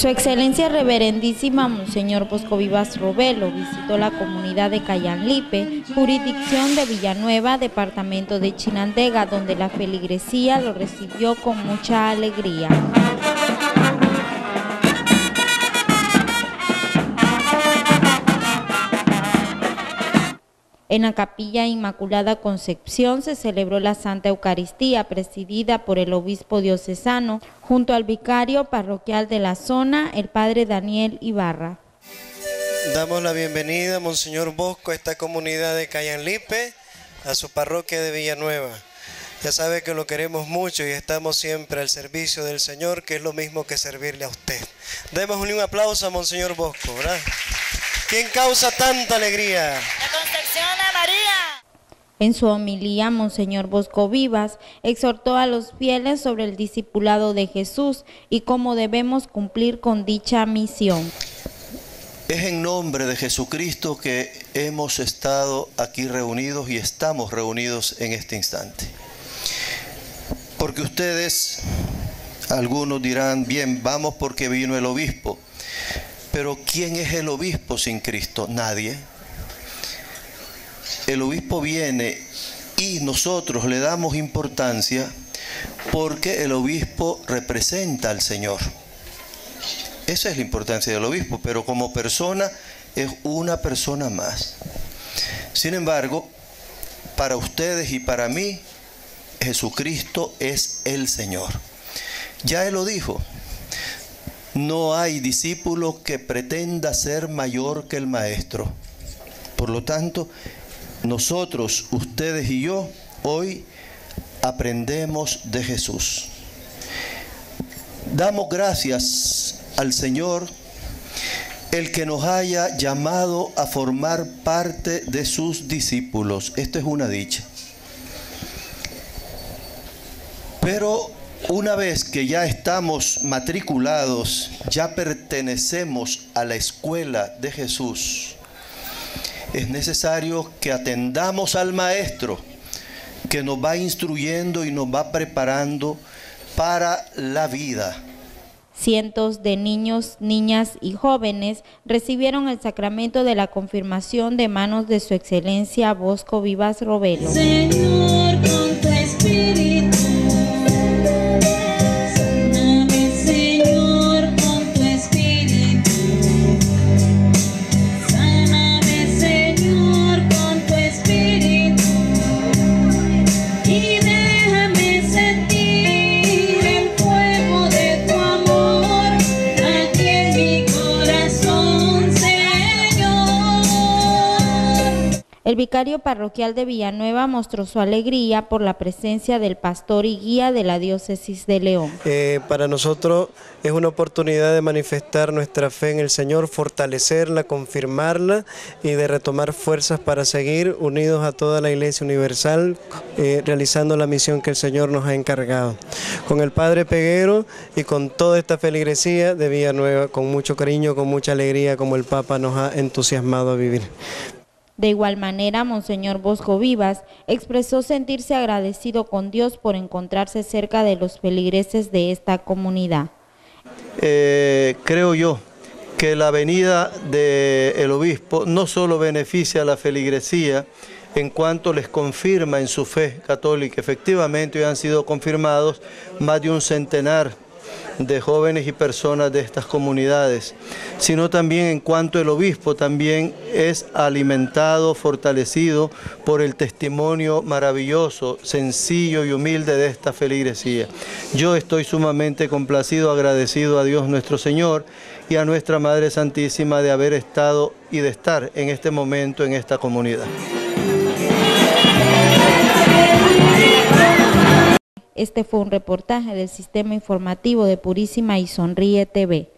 Su excelencia reverendísima Monseñor Bosco Vivas Robelo visitó la comunidad de Cayanlipe, jurisdicción de Villanueva, departamento de Chinandega, donde la feligresía lo recibió con mucha alegría. En la capilla Inmaculada Concepción se celebró la Santa Eucaristía presidida por el obispo diocesano junto al vicario parroquial de la zona, el padre Daniel Ibarra. Damos la bienvenida, Monseñor Bosco, a esta comunidad de Cayanlipe, a su parroquia de Villanueva. Ya sabe que lo queremos mucho y estamos siempre al servicio del Señor, que es lo mismo que servirle a usted. Demos un aplauso a Monseñor Bosco, ¿verdad? ¿Quién causa tanta alegría? En su homilía, Monseñor Bosco Vivas exhortó a los fieles sobre el discipulado de Jesús y cómo debemos cumplir con dicha misión. Es en nombre de Jesucristo que hemos estado aquí reunidos y estamos reunidos en este instante. Porque ustedes, algunos dirán, bien, vamos porque vino el obispo. Pero ¿quién es el obispo sin Cristo? Nadie el obispo viene y nosotros le damos importancia porque el obispo representa al Señor. Esa es la importancia del obispo, pero como persona es una persona más. Sin embargo, para ustedes y para mí, Jesucristo es el Señor. Ya Él lo dijo, no hay discípulo que pretenda ser mayor que el Maestro. Por lo tanto, nosotros, ustedes y yo, hoy aprendemos de Jesús. Damos gracias al Señor el que nos haya llamado a formar parte de sus discípulos. Esto es una dicha. Pero una vez que ya estamos matriculados, ya pertenecemos a la escuela de Jesús, es necesario que atendamos al Maestro que nos va instruyendo y nos va preparando para la vida. Cientos de niños, niñas y jóvenes recibieron el sacramento de la confirmación de manos de su excelencia Bosco Vivas Robelo. El vicario parroquial de Villanueva mostró su alegría por la presencia del pastor y guía de la diócesis de León. Eh, para nosotros es una oportunidad de manifestar nuestra fe en el Señor, fortalecerla, confirmarla y de retomar fuerzas para seguir unidos a toda la Iglesia Universal, eh, realizando la misión que el Señor nos ha encargado. Con el Padre Peguero y con toda esta feligresía de Villanueva, con mucho cariño, con mucha alegría, como el Papa nos ha entusiasmado a vivir. De igual manera, Monseñor Bosco Vivas expresó sentirse agradecido con Dios por encontrarse cerca de los feligreses de esta comunidad. Eh, creo yo que la venida del obispo no solo beneficia a la feligresía, en cuanto les confirma en su fe católica, efectivamente hoy han sido confirmados más de un centenar de jóvenes y personas de estas comunidades, sino también en cuanto el obispo también es alimentado, fortalecido por el testimonio maravilloso, sencillo y humilde de esta feligresía. Yo estoy sumamente complacido, agradecido a Dios nuestro Señor y a nuestra Madre Santísima de haber estado y de estar en este momento en esta comunidad. Este fue un reportaje del Sistema Informativo de Purísima y Sonríe TV.